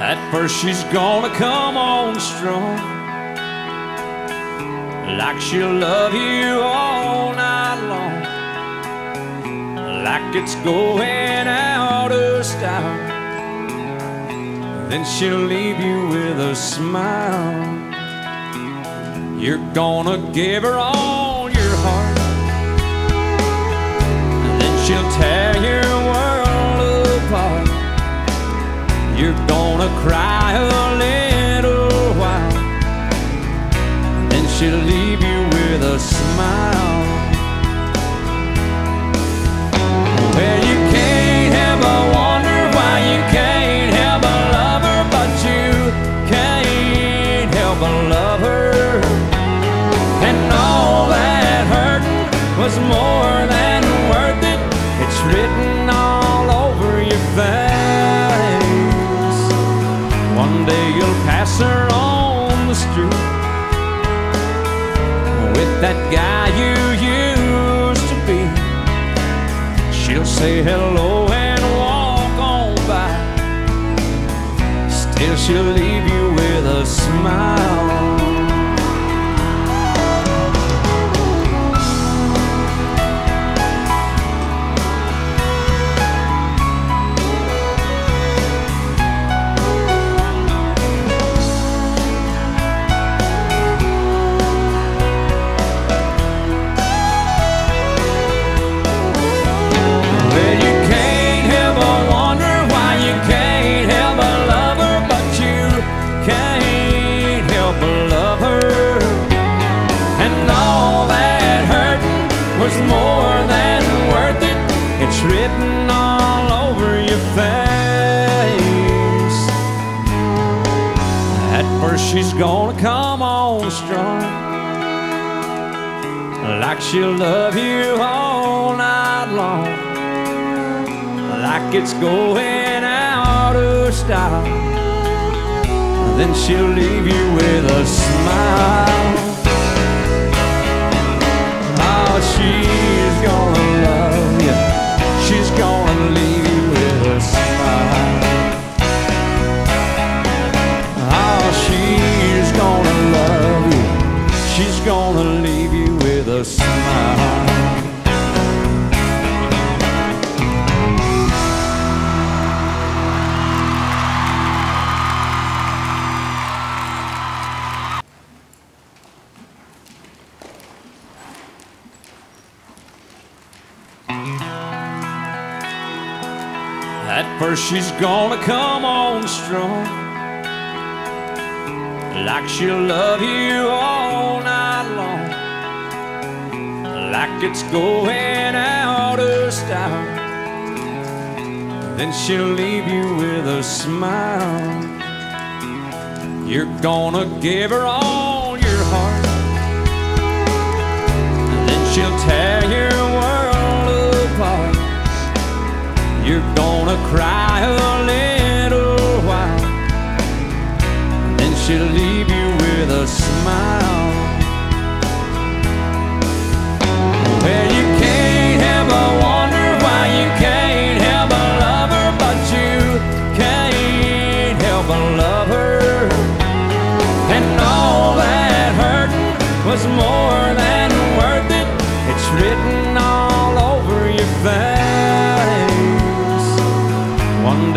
At first she's gonna come on strong. Like she'll love you all night long. Like it's going out of style. Then she'll leave you with a smile. You're gonna give her all your heart. And then she'll tear your with a smile that guy you used to be. She'll say hello and walk on by. Still she'll leave you with a smile she's gonna come on strong like she'll love you all night long, like it's going out of style. Then she'll leave you with a smile. At first, she's gonna come on strong like she'll love you all night long, like it's going out of style. Then she'll leave you with a smile. You're gonna give her all gonna cry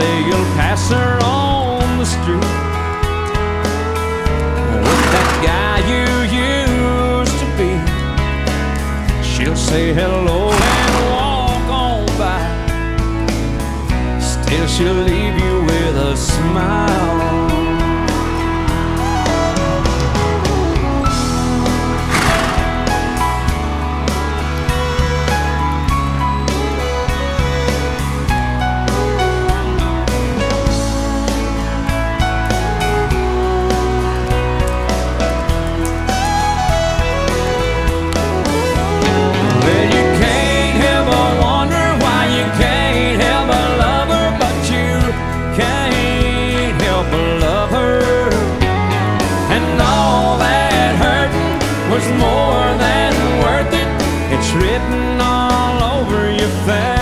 day you'll pass her on the street with that guy you used to be. She'll say hello and walk on by. Still, she'll leave you with a smile. written all over your face.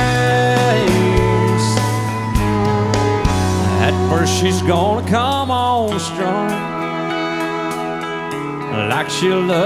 At first, she's gonna come on strong, like she loves.